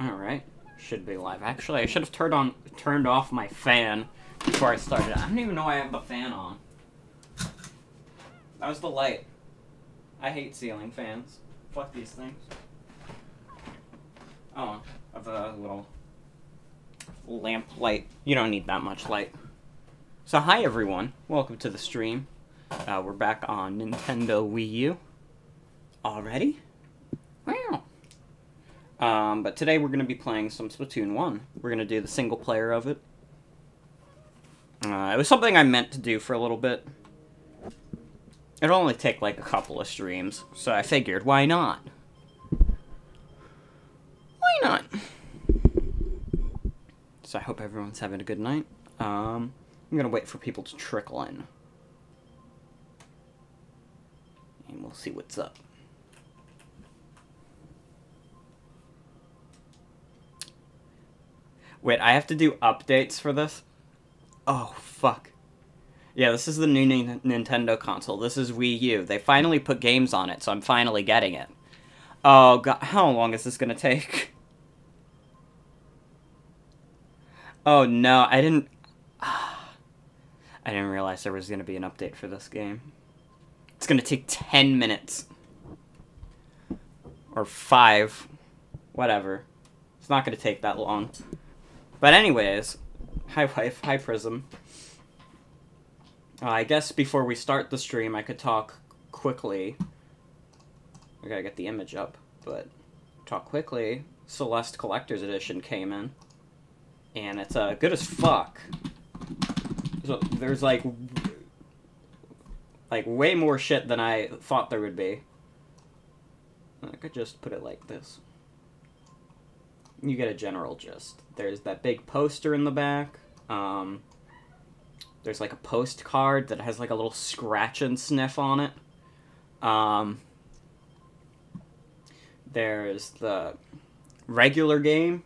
Alright. Should be live. Actually, I should have turned on turned off my fan before I started. I don't even know I have the fan on. That was the light. I hate ceiling fans. Fuck these things. Oh, of a little lamp light. You don't need that much light. So hi everyone, welcome to the stream. Uh, we're back on Nintendo Wii U. Already? Um, but today we're going to be playing some Splatoon 1. We're going to do the single player of it. Uh, it was something I meant to do for a little bit. It'll only take like a couple of streams, so I figured, why not? Why not? So I hope everyone's having a good night. Um, I'm gonna wait for people to trickle in. And we'll see what's up. Wait, I have to do updates for this? Oh, fuck. Yeah, this is the new Ni- Nintendo console. This is Wii U. They finally put games on it, so I'm finally getting it. Oh, god, how long is this gonna take? Oh no, I didn't... I didn't realize there was gonna be an update for this game. It's gonna take 10 minutes. Or 5. Whatever. It's not gonna take that long. But anyways, hi wife, hi Prism. Uh, I guess before we start the stream, I could talk quickly. I gotta get the image up, but talk quickly. Celeste Collector's Edition came in, and it's uh, good as fuck. So there's like, like way more shit than I thought there would be. I could just put it like this. You get a general gist. There's that big poster in the back. Um, there's like a postcard that has like a little scratch and sniff on it. Um, there's the regular game.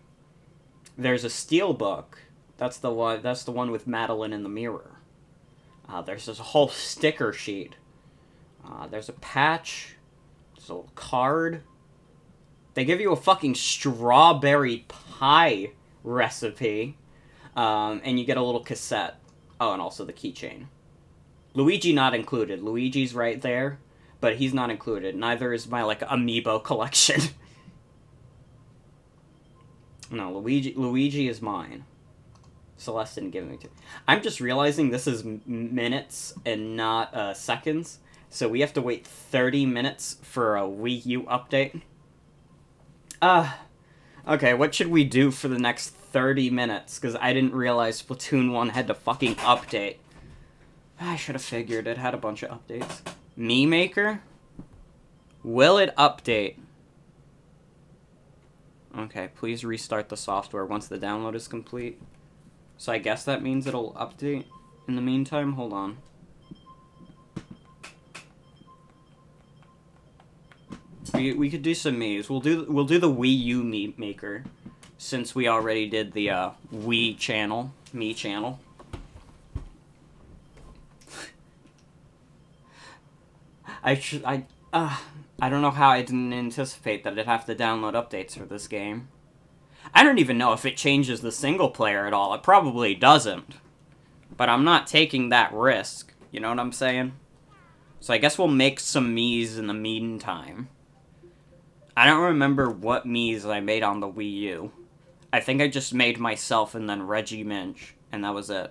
There's a steel book. That's the one. That's the one with Madeline in the mirror. Uh, there's this whole sticker sheet. Uh, there's a patch. There's a little card. They give you a fucking strawberry pie recipe, um, and you get a little cassette. Oh, and also the keychain. Luigi not included. Luigi's right there, but he's not included. Neither is my like amiibo collection. no, Luigi. Luigi is mine. Celeste didn't give me to. I'm just realizing this is minutes and not uh, seconds, so we have to wait 30 minutes for a Wii U update. Uh, okay, what should we do for the next 30 minutes? Because I didn't realize Splatoon 1 had to fucking update. I should have figured it had a bunch of updates. Mii Maker? Will it update? Okay, please restart the software once the download is complete. So I guess that means it'll update in the meantime. Hold on. We, we could do some Mii's. We'll do we'll do the Wii U Mii Maker, since we already did the uh, Wii channel, Mii channel. I I uh, I don't know how I didn't anticipate that I'd have to download updates for this game. I don't even know if it changes the single player at all. It probably doesn't. But I'm not taking that risk. You know what I'm saying? So I guess we'll make some Mii's in the meantime. I don't remember what Mii's I made on the Wii U. I think I just made myself and then Reggie Minch, and that was it.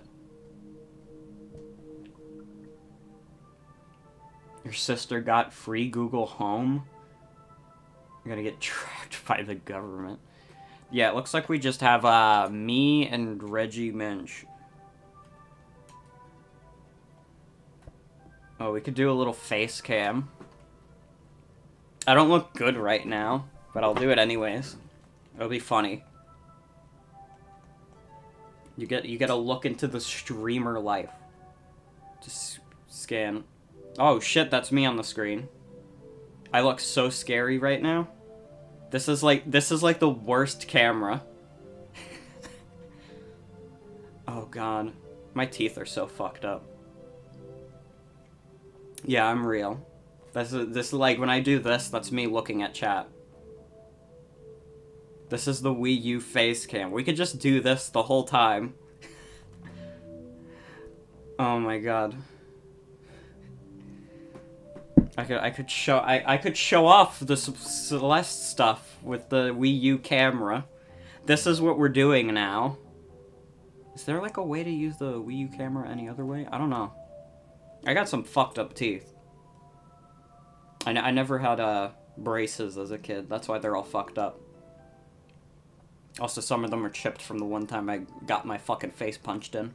Your sister got free Google Home? You're gonna get tracked by the government. Yeah, it looks like we just have uh, me and Reggie Minch. Oh, we could do a little face cam. I don't look good right now, but I'll do it anyways. It'll be funny. You get you get a look into the streamer life. Just scan. Oh shit, that's me on the screen. I look so scary right now. This is like this is like the worst camera. oh god. My teeth are so fucked up. Yeah, I'm real. This is this is like when I do this, that's me looking at chat. This is the Wii U face cam. We could just do this the whole time. oh my god. I could I could show I, I could show off the Celeste stuff with the Wii U camera. This is what we're doing now. Is there like a way to use the Wii U camera any other way? I don't know. I got some fucked up teeth. I, I never had uh, braces as a kid. That's why they're all fucked up. Also, some of them are chipped from the one time I got my fucking face punched in.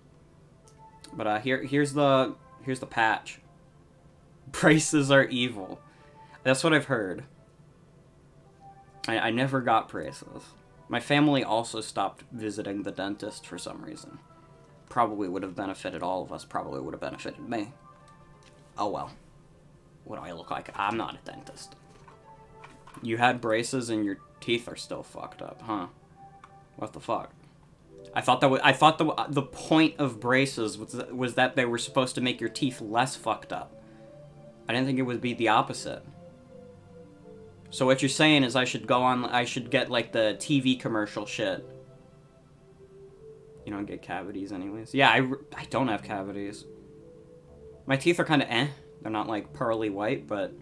But uh, here, here's the here's the patch. Braces are evil. That's what I've heard. I, I never got braces. My family also stopped visiting the dentist for some reason. Probably would have benefited all of us. Probably would have benefited me. Oh well. What do I look like? I'm not a dentist. You had braces and your teeth are still fucked up, huh? What the fuck? I thought that was, I thought the the point of braces was was that they were supposed to make your teeth less fucked up. I didn't think it would be the opposite. So what you're saying is I should go on I should get like the TV commercial shit. You don't get cavities anyways. Yeah, I, I don't have cavities. My teeth are kind of eh. They're not like pearly white, but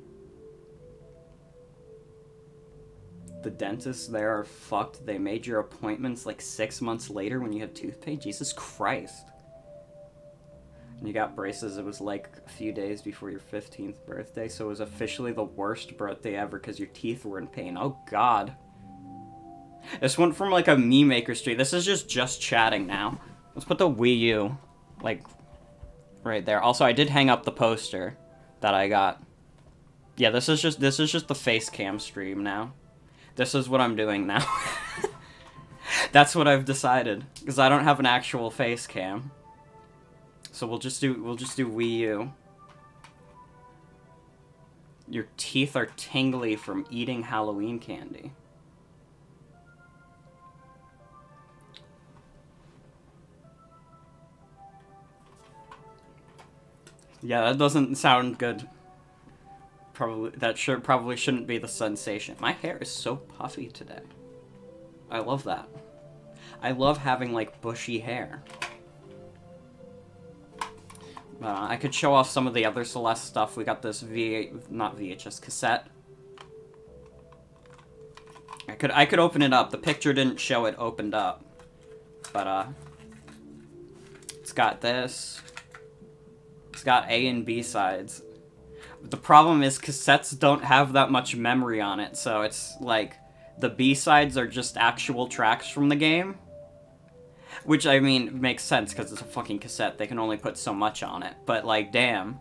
the dentists there are fucked. They made your appointments like six months later when you have tooth pain. Jesus Christ. And you got braces, it was like a few days before your 15th birthday, so it was officially the worst birthday ever because your teeth were in pain. Oh god. This went from like a Mii Maker street. This is just just chatting now. Let's put the Wii U, like, right there. Also, I did hang up the poster that I got. Yeah, this is just this is just the face cam stream now. This is what I'm doing now. That's what I've decided because I don't have an actual face cam. So we'll just do we'll just do Wii U. Your teeth are tingly from eating Halloween candy. Yeah, that doesn't sound good. Probably that should probably shouldn't be the sensation. My hair is so puffy today. I love that. I love having like bushy hair. Uh, I could show off some of the other Celeste stuff. We got this V not VHS cassette. I could I could open it up. The picture didn't show it opened up. But uh it's got this. Got A and B sides the problem is cassettes don't have that much memory on it, so it's like the B-sides are just actual tracks from the game. Which, I mean, makes sense because it's a fucking cassette. They can only put so much on it. But, like, damn.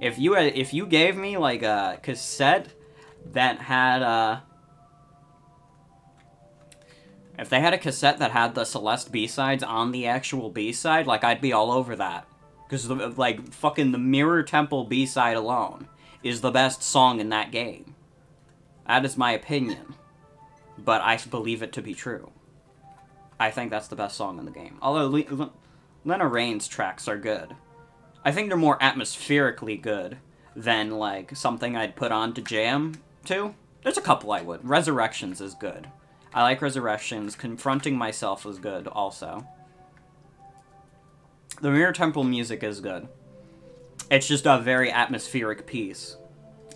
If you, had, if you gave me, like, a cassette that had, uh... If they had a cassette that had the Celeste B-sides on the actual B-side, like, I'd be all over that. Because, like, fucking the Mirror Temple B-side alone is the best song in that game. That is my opinion. But I believe it to be true. I think that's the best song in the game. Although Le Lena Raine's tracks are good. I think they're more atmospherically good than, like, something I'd put on to jam to. There's a couple I would. Resurrections is good. I like Resurrections. Confronting Myself is good, also. The Mirror Temple music is good. It's just a very atmospheric piece.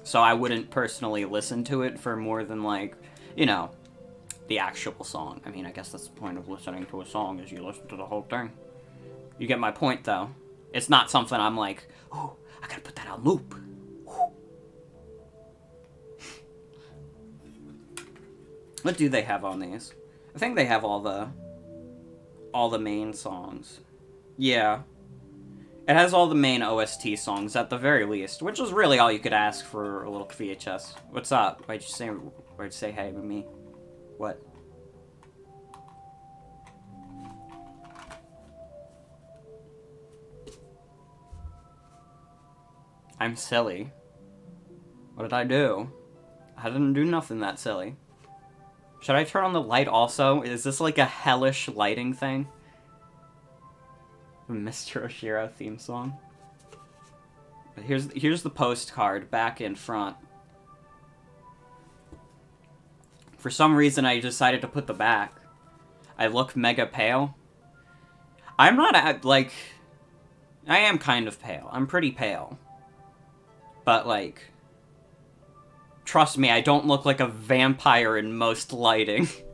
So I wouldn't personally listen to it for more than, like, you know, the actual song. I mean, I guess that's the point of listening to a song, is you listen to the whole thing. You get my point, though. It's not something I'm like, oh, I gotta put that on loop. what do they have on these? I think they have all the all the main songs. Yeah, it has all the main OST songs at the very least, which is really all you could ask for a little VHS. What's up? Why'd you say why'd you say hey to me? What? I'm silly. What did I do? I didn't do nothing that silly. Should I turn on the light also? Is this like a hellish lighting thing? Mr. Oshiro theme song. Here's here's the postcard back in front. For some reason, I decided to put the back. I look mega pale. I'm not at, like... I am kind of pale. I'm pretty pale. But, like... Trust me, I don't look like a vampire in most lighting.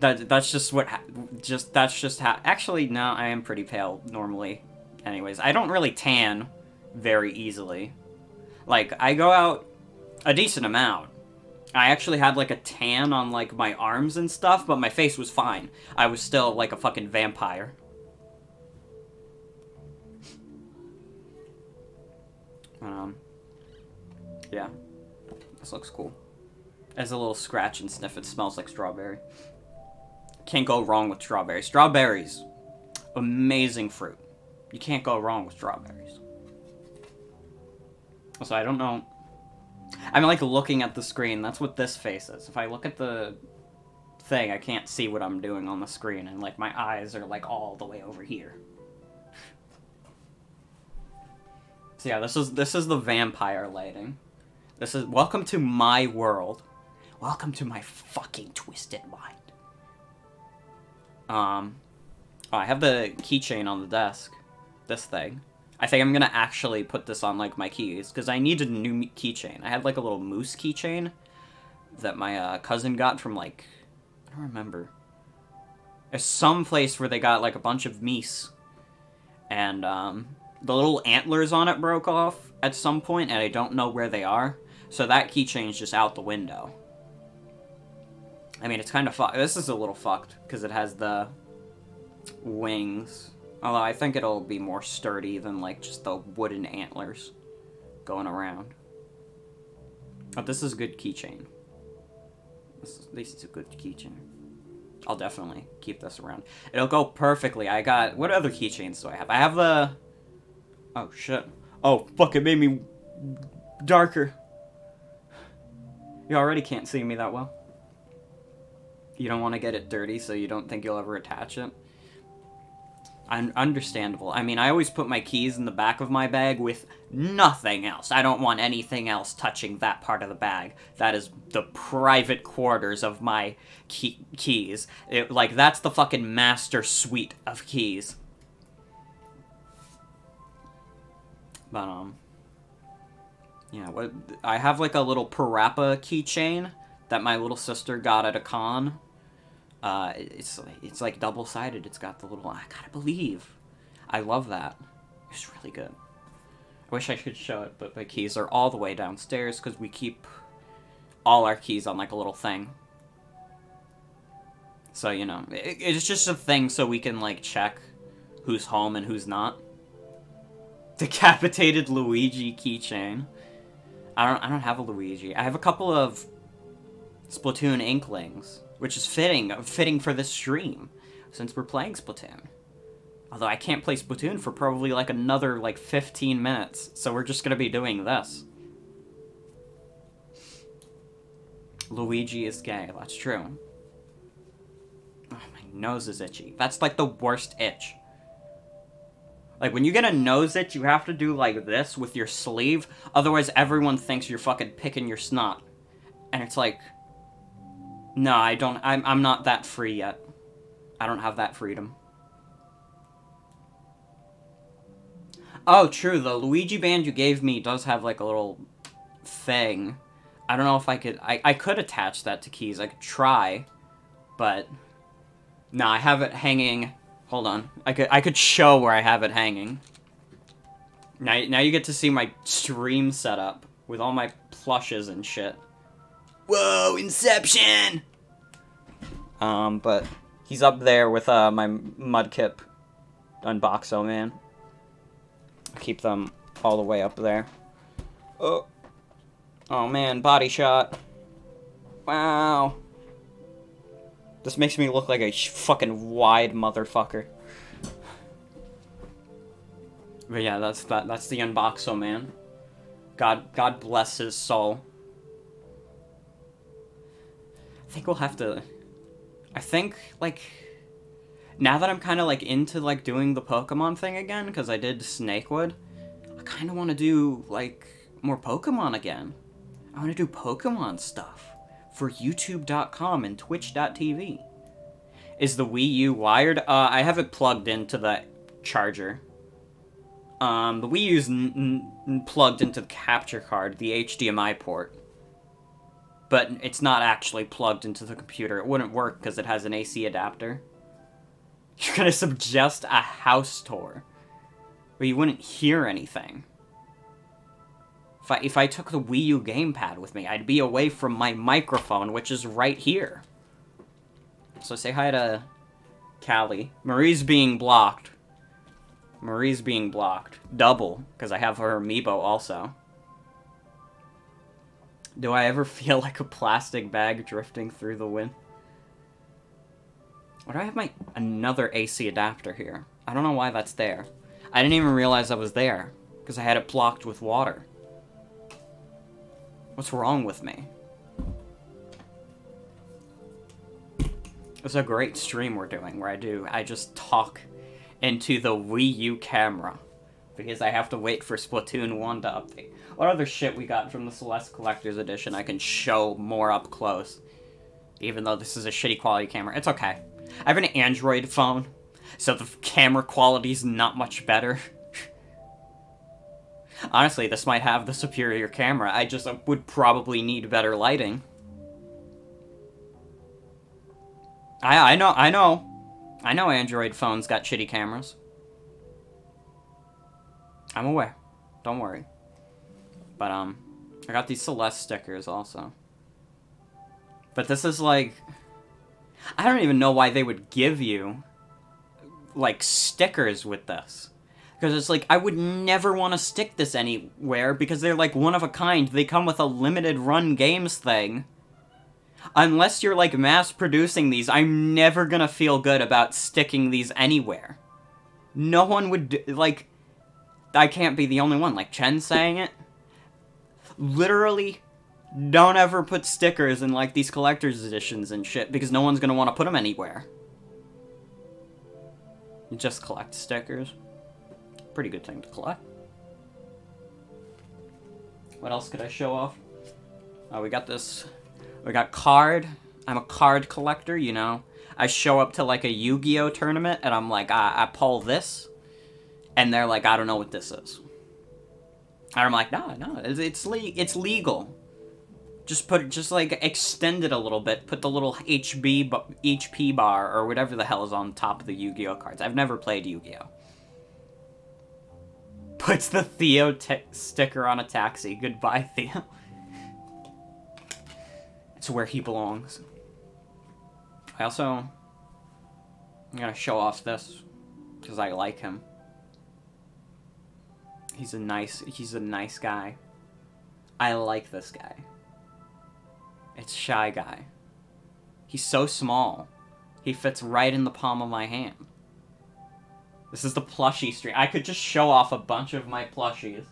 that that's just what just that's just how actually no i am pretty pale normally anyways. I don't really tan very easily. Like i go out a decent amount. I actually had like a tan on like my arms and stuff but my face was fine. I was still like a fucking vampire. Um yeah. This looks cool. As a little scratch and sniff. It smells like strawberry can't go wrong with strawberries. Strawberries, amazing fruit. You can't go wrong with strawberries. So I don't know. I'm like looking at the screen. That's what this face is. If I look at the thing, I can't see what I'm doing on the screen, and like my eyes are like all the way over here. So yeah, this is this is the vampire lighting. This is welcome to my world. Welcome to my fucking twisted mind. Um, oh, I have the keychain on the desk. This thing. I think I'm gonna actually put this on, like, my keys, because I need a new keychain. I had, like, a little moose keychain that my uh, cousin got from, like, I don't remember. Some place where they got, like, a bunch of meese. And, um, the little antlers on it broke off at some point, and I don't know where they are. So that keychain's just out the window. I mean, it's kind of fucked. This is a little fucked, because it has the wings. Although I think it'll be more sturdy than, like, just the wooden antlers going around. But this is a good keychain. At least it's a good keychain. I'll definitely keep this around. It'll go perfectly. I got... What other keychains do I have? I have the... Oh, shit. Oh, fuck, it made me darker. You already can't see me that well you don't want to get it dirty so you don't think you'll ever attach it. Un understandable. I mean, I always put my keys in the back of my bag with nothing else. I don't want anything else touching that part of the bag. That is the private quarters of my key keys. It, like, that's the fucking master suite of keys. But, um... Yeah, what, I have, like, a little Parappa keychain that my little sister got at a con uh, it's it's like double sided. It's got the little. I gotta believe. I love that. It's really good. I wish I could show it, but my keys are all the way downstairs because we keep all our keys on like a little thing. So you know, it, it's just a thing so we can like check who's home and who's not. Decapitated Luigi keychain. I don't. I don't have a Luigi. I have a couple of Splatoon Inklings which is fitting, fitting for this stream, since we're playing Splatoon. Although I can't play Splatoon for probably like another like 15 minutes, so we're just gonna be doing this. Luigi is gay, that's true. Oh, my nose is itchy. That's like the worst itch. Like, when you get a nose itch, you have to do like this with your sleeve, otherwise everyone thinks you're fucking picking your snot. And it's like, no, I don't. I'm, I'm not that free yet. I don't have that freedom. Oh, true. The Luigi band you gave me does have, like, a little thing. I don't know if I could... I, I could attach that to keys. I could try, but... No, I have it hanging... Hold on. I could, I could show where I have it hanging. Now, now you get to see my stream setup with all my plushes and shit. Whoa, Inception! Um, but he's up there with uh, my Mudkip Unboxo man. keep them all the way up there. Oh. Oh man, body shot. Wow. This makes me look like a fucking wide motherfucker. But yeah, that's that. That's the Unboxo man. God, God bless his soul. I think we'll have to... I think, like... Now that I'm kind of, like, into, like, doing the Pokemon thing again, because I did Snakewood, I kind of want to do, like, more Pokemon again. I want to do Pokemon stuff. for YouTube.com and Twitch.tv. Is the Wii U wired? Uh, I have it plugged into the charger. Um, the Wii U's plugged into the capture card, the HDMI port. But it's not actually plugged into the computer. It wouldn't work because it has an AC adapter. You're gonna suggest a house tour where you wouldn't hear anything. If I, if I took the Wii U gamepad with me, I'd be away from my microphone, which is right here. So say hi to Callie. Marie's being blocked. Marie's being blocked. Double, because I have her amiibo also. Do I ever feel like a plastic bag drifting through the wind? Why do I have my another AC adapter here? I don't know why that's there. I didn't even realize I was there, because I had it blocked with water. What's wrong with me? It's a great stream we're doing where I do, I just talk into the Wii U camera. Because I have to wait for Splatoon 1 to update. What other shit we got from the Celeste Collector's Edition I can show more up close? Even though this is a shitty quality camera. It's okay. I have an Android phone, so the camera quality's not much better. Honestly, this might have the superior camera. I just uh, would probably need better lighting. I I know I know. I know Android phones got shitty cameras. I'm aware. Don't worry. But um I got these Celeste stickers also. But this is like I don't even know why they would give you like stickers with this. Because it's like, I would never want to stick this anywhere because they're like one of a kind. They come with a limited run games thing. Unless you're like mass producing these, I'm never gonna feel good about sticking these anywhere. No one would, do, like, I can't be the only one. Like Chen saying it. Literally, don't ever put stickers in like these collector's editions and shit because no one's gonna want to put them anywhere. You just collect stickers pretty good thing to collect. What else could I show off? Oh, we got this. We got card. I'm a card collector, you know. I show up to like a Yu-Gi-Oh tournament and I'm like, I, I pull this, and they're like, I don't know what this is. And I'm like, no, no, it's it's, le it's legal. Just put, just like extend it a little bit. Put the little HB HP bar or whatever the hell is on top of the Yu-Gi-Oh cards. I've never played Yu-Gi-Oh puts the Theo sticker on a taxi. Goodbye, Theo. It's where he belongs. I also... I'm gonna show off this. Because I like him. He's a nice... He's a nice guy. I like this guy. It's Shy Guy. He's so small. He fits right in the palm of my hand. This is the plushie stream. I could just show off a bunch of my plushies.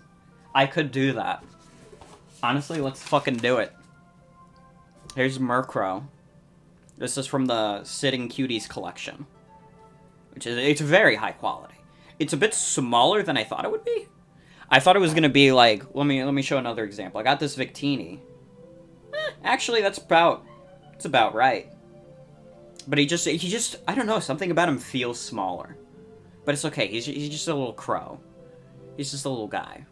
I could do that. Honestly, let's fucking do it. Here's Murkrow. This is from the Sitting Cuties collection. Which is, it's very high quality. It's a bit smaller than I thought it would be. I thought it was gonna be like, let me, let me show another example. I got this Victini. Eh, actually, that's about, it's about right. But he just, he just, I don't know, something about him feels smaller. But it's okay, he's, he's just a little crow. He's just a little guy.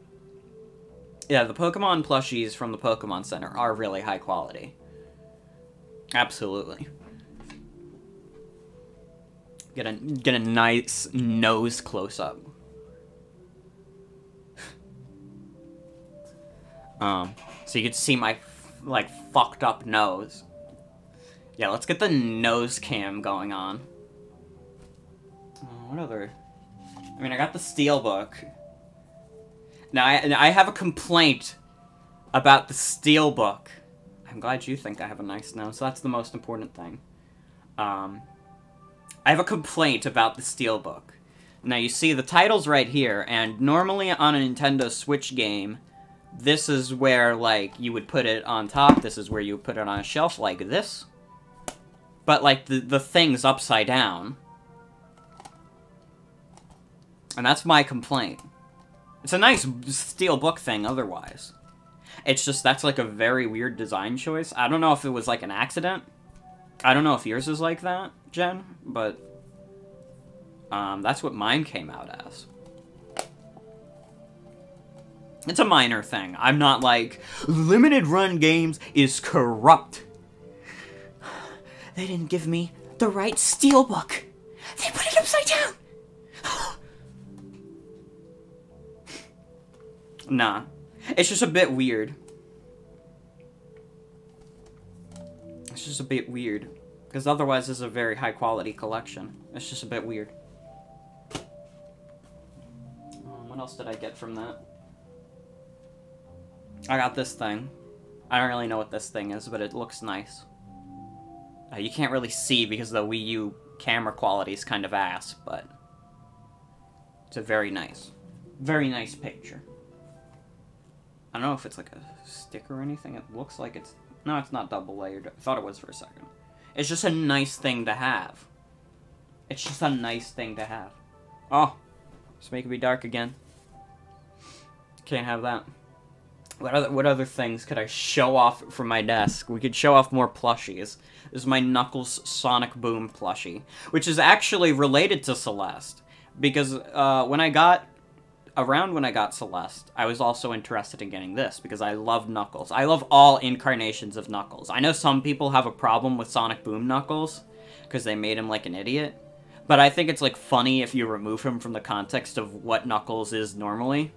Yeah, the Pokemon plushies from the Pokemon Center are really high quality. Absolutely. Get a get a nice nose close up. Um, so you can see my like fucked up nose. Yeah, let's get the nose cam going on. Uh, what other I mean, I got the Steelbook. Now, I, I have a complaint about the Steelbook. I'm glad you think I have a nice nose, so that's the most important thing. Um, I have a complaint about the Steelbook. Now, you see, the title's right here, and normally on a Nintendo Switch game, this is where, like, you would put it on top, this is where you would put it on a shelf like this. But, like, the, the thing's upside down. And that's my complaint. It's a nice steel book thing otherwise. It's just that's like a very weird design choice. I don't know if it was like an accident. I don't know if yours is like that, Jen, but um, that's what mine came out as. It's a minor thing. I'm not like, limited run games is corrupt. They didn't give me the right steelbook. They put it upside down. nah. It's just a bit weird. It's just a bit weird. Because otherwise, this is a very high quality collection. It's just a bit weird. Um, what else did I get from that? I got this thing. I don't really know what this thing is, but it looks nice. Uh, you can't really see because the Wii U camera quality is kind of ass, but it's a very nice, very nice picture. I don't know if it's like a stick or anything. It looks like it's... No, it's not double layered. I thought it was for a second. It's just a nice thing to have. It's just a nice thing to have. Oh, it's making me dark again. Can't have that. What other, what other things could I show off from my desk? We could show off more plushies. This is my Knuckles Sonic Boom plushie, which is actually related to Celeste. Because uh, when I got around when I got Celeste, I was also interested in getting this because I love Knuckles. I love all incarnations of Knuckles. I know some people have a problem with Sonic Boom Knuckles because they made him like an idiot, but I think it's like funny if you remove him from the context of what Knuckles is normally.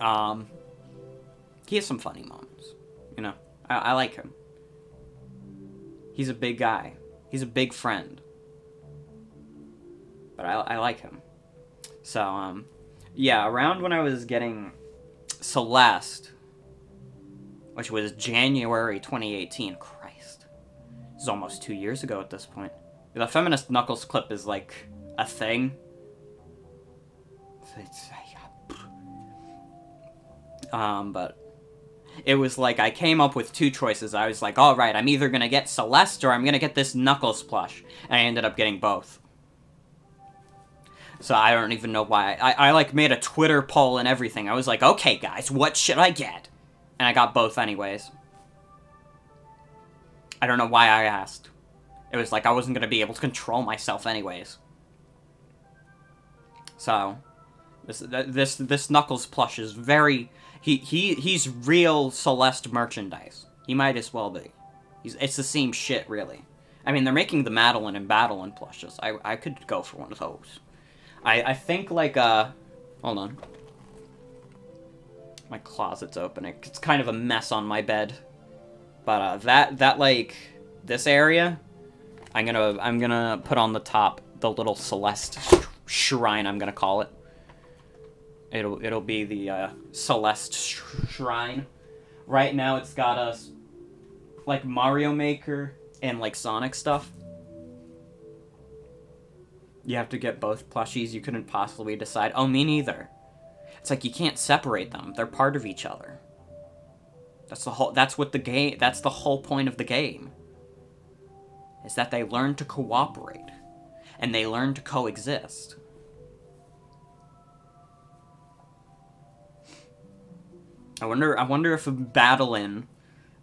Um, he has some funny moments, you know. I, I like him. He's a big guy. He's a big friend. But I, I like him. So, um, yeah, around when I was getting Celeste, which was January 2018, Christ. This is almost two years ago at this point. The feminist Knuckles clip is like a thing. It's, um, but it was like I came up with two choices. I was like, all right, I'm either gonna get Celeste or I'm gonna get this Knuckles plush. And I ended up getting both. So I don't even know why. I, I like made a Twitter poll and everything. I was like, okay guys, what should I get? And I got both anyways. I don't know why I asked. It was like I wasn't going to be able to control myself anyways. So, this this this Knuckles plush is very he he he's real Celeste merchandise. He might as well be. He's it's the same shit really. I mean, they're making the Madeline and Badeline plushes. I I could go for one of those. I, I think, like, uh... Hold on. My closet's open. It's kind of a mess on my bed. But, uh, that, that, like, this area, I'm gonna, I'm gonna put on the top the little Celeste shrine, I'm gonna call it. It'll, it'll be the, uh, Celeste sh shrine. Right now, it's got us, like, Mario Maker and, like, Sonic stuff. You have to get both plushies. You couldn't possibly decide. Oh, me neither. It's like you can't separate them. They're part of each other. That's the whole that's what the game that's the whole point of the game. Is that they learn to cooperate and they learn to coexist. I wonder I wonder if Badeline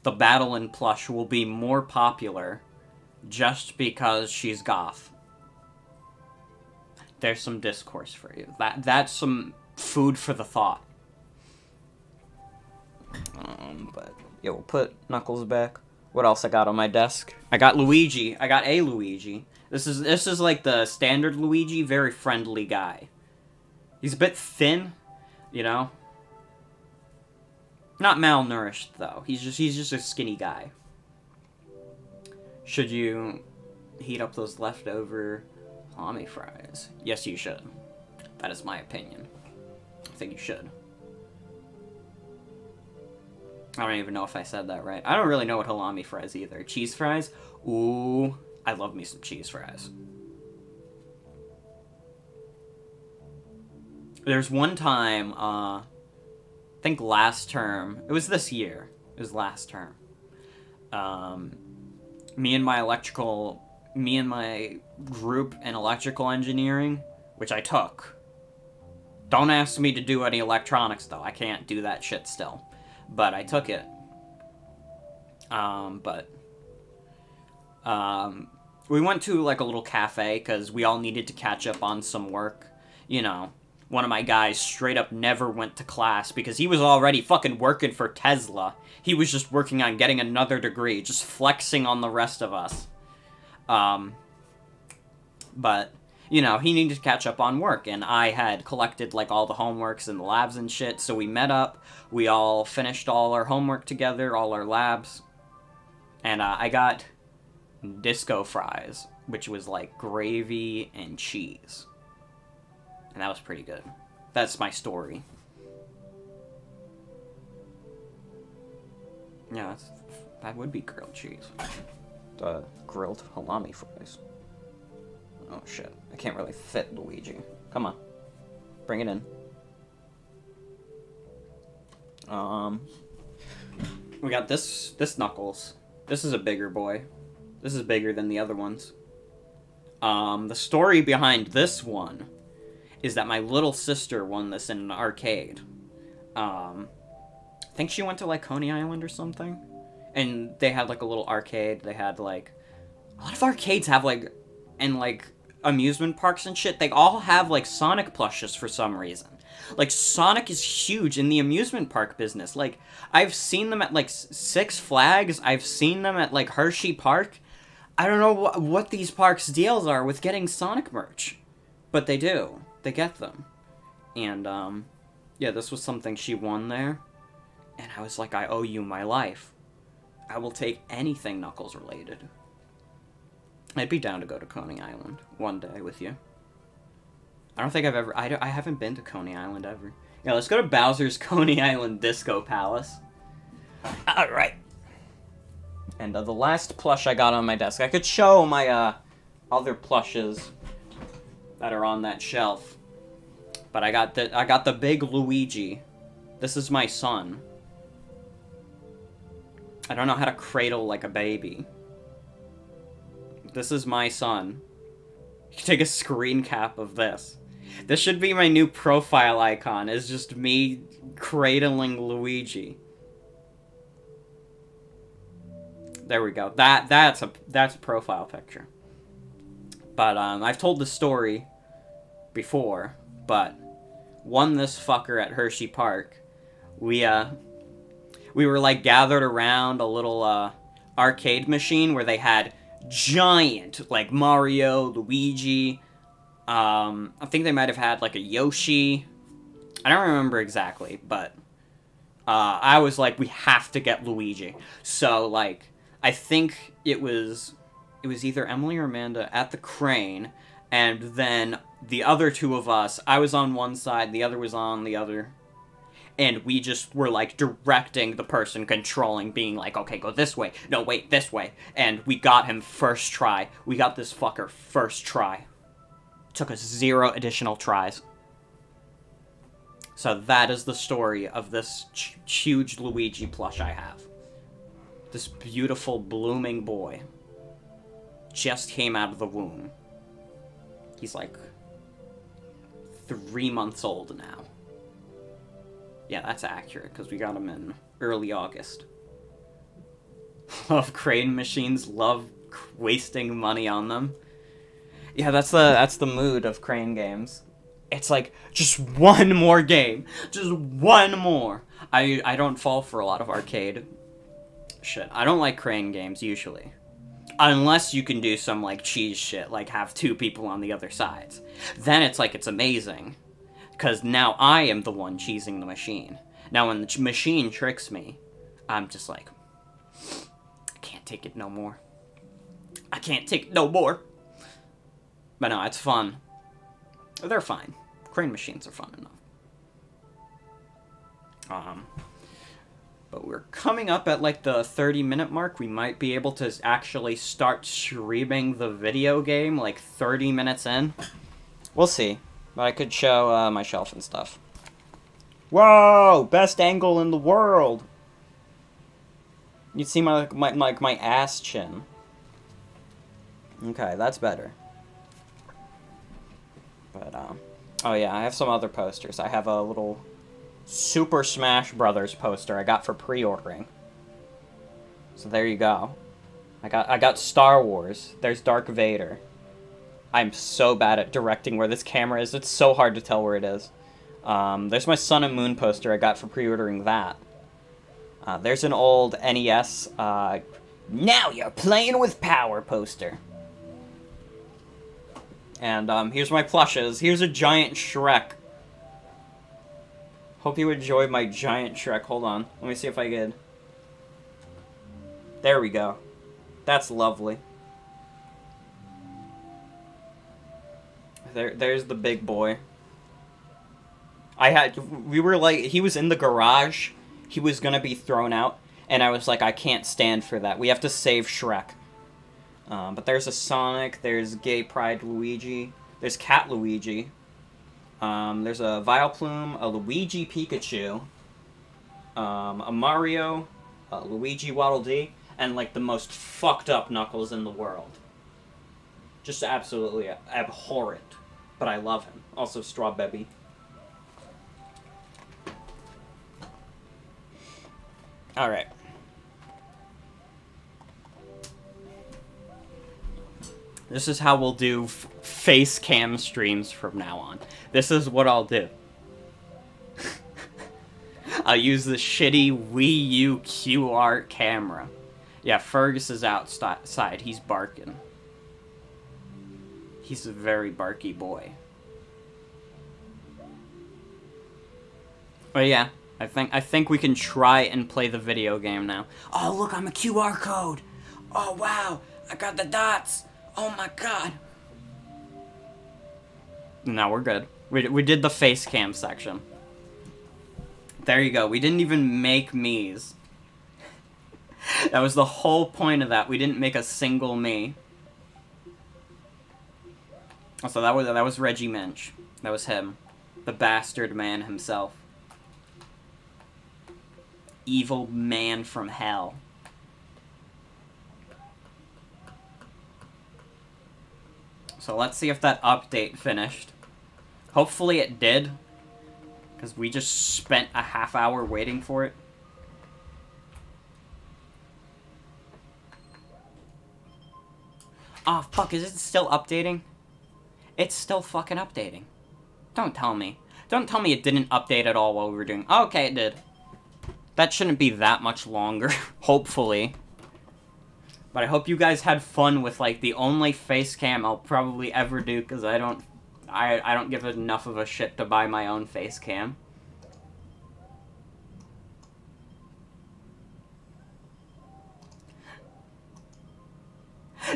the Badeline plush will be more popular just because she's goth there's some discourse for you. That that's some food for the thought. Um, but yeah, we'll put Knuckles back. What else I got on my desk? I got Luigi. I got a Luigi. This is this is like the standard Luigi, very friendly guy. He's a bit thin, you know. Not malnourished though. He's just he's just a skinny guy. Should you heat up those leftover halloumi fries. Yes, you should. That is my opinion. I think you should. I don't even know if I said that right. I don't really know what halloumi fries either. Cheese fries? Ooh, I love me some cheese fries. There's one time, uh, think last term, it was this year, it was last term. Um, me and my electrical me and my group in electrical engineering, which I took. Don't ask me to do any electronics, though. I can't do that shit still. but I took it. Um, but um, we went to like a little cafe because we all needed to catch up on some work. You know, one of my guys straight up never went to class because he was already fucking working for Tesla. He was just working on getting another degree, just flexing on the rest of us. Um, but you know, he needed to catch up on work, and I had collected like all the homeworks and the labs and shit. So we met up. We all finished all our homework together, all our labs, and uh, I got disco fries, which was like gravy and cheese. And that was pretty good. That's my story. Yeah, that's, that would be grilled cheese. The grilled halloumi fries. Oh shit, I can't really fit Luigi. Come on. Bring it in. Um, we got this, this Knuckles. This is a bigger boy. This is bigger than the other ones. Um, the story behind this one is that my little sister won this in an arcade. Um, I think she went to like Coney Island or something. And they had like a little arcade. They had like a lot of arcades have like and like amusement parks and shit. They all have like Sonic plushes for some reason. Like Sonic is huge in the amusement park business. Like I've seen them at like Six Flags. I've seen them at like Hershey Park. I don't know wh- what these parks' deals are with getting Sonic merch, but they do. They get them, and um, yeah, this was something she won there, and I was like, I owe you my life. I will take anything Knuckles related. I'd be down to go to Coney Island one day with you. I don't think I've ever. I, I haven't been to Coney Island ever. Yeah, let's go to Bowser's Coney Island Disco Palace. All right. And uh, the last plush I got on my desk, I could show my uh, other plushes that are on that shelf. But I got the I got the big Luigi. This is my son. I don't know how to cradle like a baby. This is my son. You can take a screen cap of this. This should be my new profile icon, is just me cradling Luigi. There we go. That that's a that's a profile picture. But um, I've told the story before, but won this fucker at Hershey Park. We uh we were like gathered around a little uh arcade machine where they had giant like Mario, Luigi. Um, I think they might have had like a Yoshi. I don't remember exactly, but uh, I was like, we have to get Luigi. So like, I think it was it was either Emily or Amanda at the crane, and then the other two of us. I was on one side, the other was on the other. And we just were like directing the person controlling being like okay go this way. No wait this way. And we got him first try. We got this fucker first try. Took us zero additional tries. So that is the story of this huge luigi plush i have. This beautiful blooming boy just came out of the womb. He's like three months old now yeah, that's accurate, because we got them in early August. love crane machines, love wasting money on them. Yeah, that's the that's the mood of crane games. It's like just one more game, just one more. I I don't fall for a lot of arcade shit. I don't like crane games usually. Unless you can do some like cheese shit, like have two people on the other sides. Then it's like it's amazing because now I am the one cheesing the machine. Now when the machine tricks me, I'm just like, I can't take it no more. I can't take it no more. But no, it's fun. They're fine. Crane machines are fun enough. Um, but we're coming up at like the 30 minute mark. We might be able to actually start streaming the video game like 30 minutes in. We'll see. But I could show uh, my shelf and stuff. Whoa! Best angle in the world! You'd see my, my, my, my ass chin. Okay, that's better. But, um... Oh yeah, I have some other posters. I have a little Super Smash Brothers poster I got for pre-ordering. So there you go. I got I got Star Wars. There's Dark Vader. I'm so bad at directing where this camera is. It's so hard to tell where it is. Um, there's my Sun and Moon poster I got for pre-ordering that. Uh, there's an old NES, uh, Now You're Playing with Power poster. And um, here's my plushes. Here's a giant Shrek. Hope you enjoyed my giant Shrek. Hold on. Let me see if I could... There we go. That's lovely. There, there's the big boy. I had, we were like, he was in the garage. He was gonna be thrown out, and I was like, I can't stand for that. We have to save Shrek. Um, but there's a Sonic. There's Gay Pride Luigi. There's Cat Luigi. Um, there's a Vileplume, a Luigi Pikachu, um, a Mario, a Luigi Waddle Dee, and like the most fucked up Knuckles in the world. Just absolutely abhorrent. But I love him. Also, Straw Baby. Alright. This is how we'll do face cam streams from now on. This is what I'll do. I'll use the shitty Wii U QR camera. Yeah, Fergus is outside. He's barking. He's a very barky boy. But yeah, I think I think we can try and play the video game now. Oh, look, I'm a QR code. Oh, wow. I got the dots. Oh my god. No, we're good. We, we did the face cam section. There you go. We didn't even make Mii's. that was the whole point of that. We didn't make a single me. So that was that was Reggie Minch. That was him. The bastard man himself. Evil man from hell. So let's see if that update finished. Hopefully it did. Because we just spent a half hour waiting for it. Oh, fuck, is it still updating? It's still fucking updating. Don't tell me. Don't tell me it didn't update at all while we were doing... okay, it did. That shouldn't be that much longer, hopefully. But I hope you guys had fun with, like, the only face cam I'll probably ever do, because I don't... I, I don't give enough of a shit to buy my own face cam.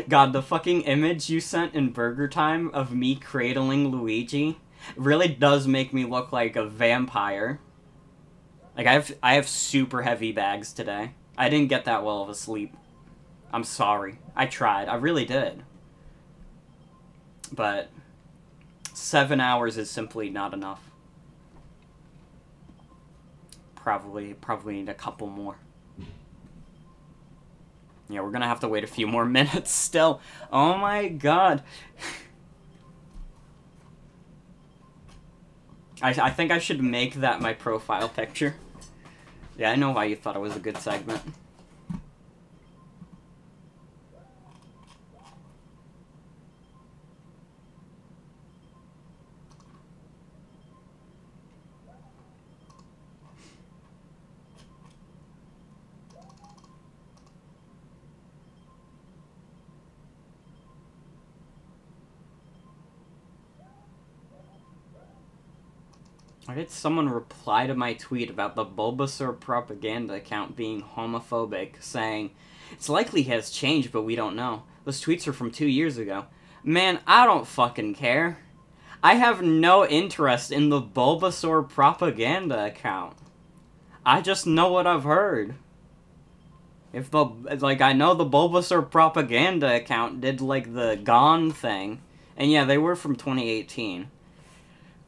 God, the fucking image you sent in Burger Time of me cradling Luigi really does make me look like a vampire. Like, I have, I have super heavy bags today. I didn't get that well of a sleep. I'm sorry. I tried. I really did. But seven hours is simply not enough. Probably, probably need a couple more. Yeah, we're gonna have to wait a few more minutes still. Oh my god. I, I think I should make that my profile picture. Yeah, I know why you thought it was a good segment. Did someone reply to my tweet about the Bulbasaur propaganda account being homophobic, saying, It's likely has changed, but we don't know. Those tweets are from two years ago. Man, I don't fucking care. I have no interest in the Bulbasaur propaganda account. I just know what I've heard. If the, like, I know the Bulbasaur propaganda account did, like, the Gone thing. And yeah, they were from 2018.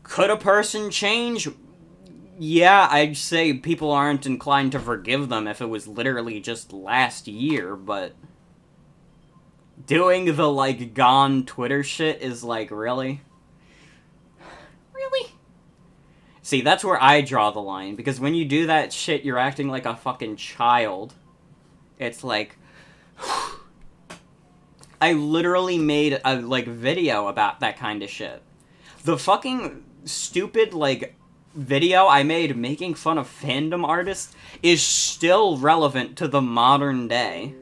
Could a person change? Yeah, I'd say people aren't inclined to forgive them if it was literally just last year, but doing the like gone Twitter shit is like really really See, that's where I draw the line because when you do that shit, you're acting like a fucking child. It's like I literally made a like video about that kind of shit. The fucking stupid like video I made making fun of fandom artists is still relevant to the modern day.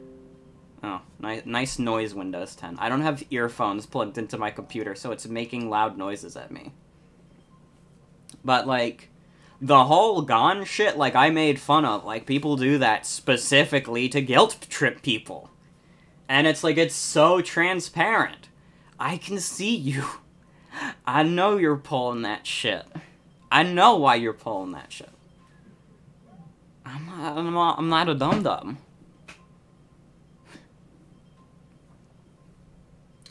Oh, nice, nice noise, Windows 10. I don't have earphones plugged into my computer, so it's making loud noises at me. But, like, the whole gone shit, like, I made fun of. Like, people do that specifically to guilt trip people. And it's like, it's so transparent. I can see you. I know you're pulling that shit. I know why you're pulling that shit. I'm not, I'm not, I'm not a dum-dum.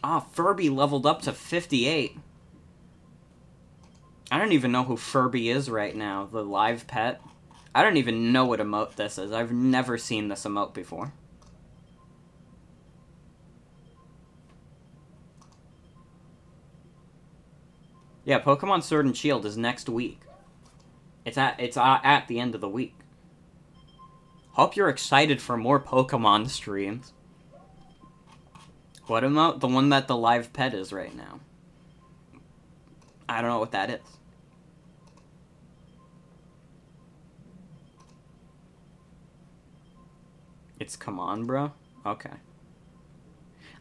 Ah, Furby leveled up to 58. I don't even know who Furby is right now, the live pet. I don't even know what emote this is. I've never seen this emote before. Yeah, Pokemon Sword and Shield is next week. It's at it's at the end of the week. Hope you're excited for more Pokemon streams. What about The one that the live pet is right now. I don't know what that is. It's come on, bro? Okay.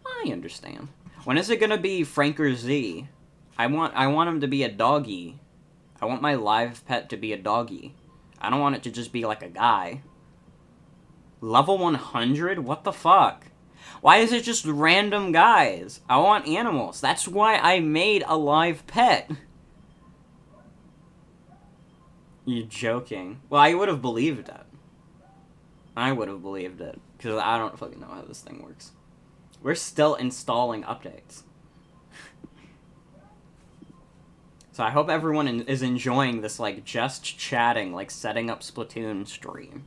I understand. When is it gonna be FrankerZ? I want I want him to be a doggy. I want my live pet to be a doggy. I don't want it to just be like a guy. Level 100? What the fuck? Why is it just random guys? I want animals. That's why I made a live pet. You joking? Well, I would have believed it. I would have believed it. Because I don't fucking know how this thing works. We're still installing updates. So I hope everyone is enjoying this, like, just chatting, like, setting up Splatoon stream.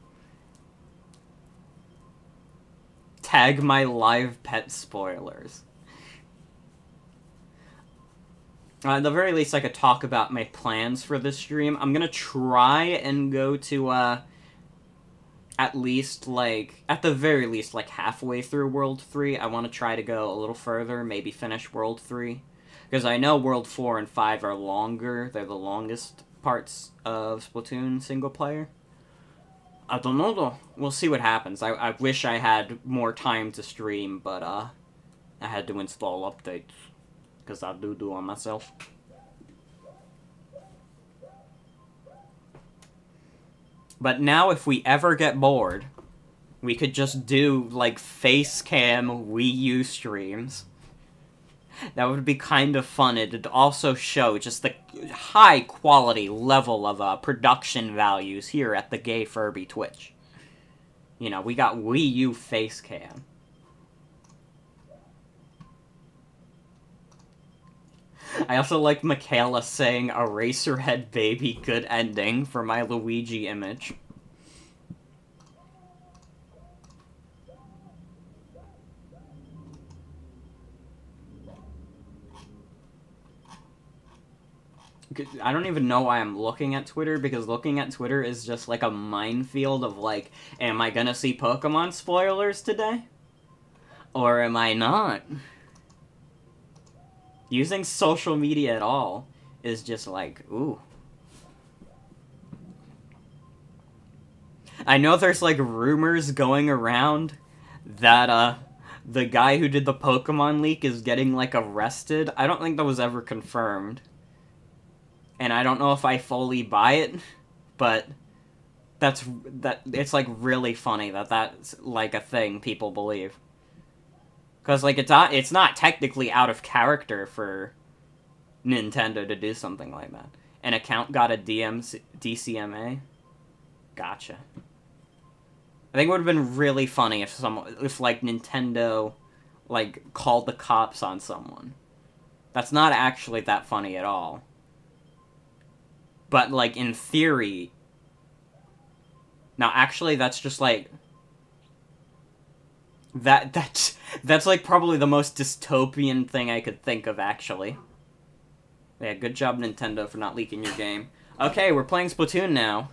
Tag my live pet spoilers. Uh, at the very least, I could talk about my plans for this stream. I'm gonna try and go to, uh, at least, like, at the very least, like, halfway through World 3. I want to try to go a little further, maybe finish World 3. Because I know World 4 and 5 are longer. They're the longest parts of Splatoon single player. I don't know, though. We'll see what happens. I, I wish I had more time to stream, but, uh, I had to install updates. Because I do do on myself. But now if we ever get bored, we could just do, like, face cam Wii U streams. That would be kind of fun. It'd also show just the high quality level of uh, production values here at the Gay Furby Twitch. You know, we got Wii U face cam. I also like Michaela saying Eraserhead baby good ending for my Luigi image. I don't even know why I'm looking at Twitter because looking at Twitter is just like a minefield of like, am I gonna see Pokemon spoilers today? Or am I not? using social media at all is just like, ooh. I know there's like rumors going around that uh the guy who did the Pokemon leak is getting like arrested. I don't think that was ever confirmed. And I don't know if I fully buy it, but that's that it's like really funny that that's like a thing people believe. Because, like, it's not, it's not technically out of character for Nintendo to do something like that. An account got a DMC, DCMA? Gotcha. I think it would have been really funny if some, if, like, Nintendo, like, called the cops on someone. That's not actually that funny at all. But, like, in theory... Now, actually, that's just, like... That, that's that's like probably the most dystopian thing I could think of, actually. Yeah, good job, Nintendo, for not leaking your game. Okay, we're playing Splatoon now.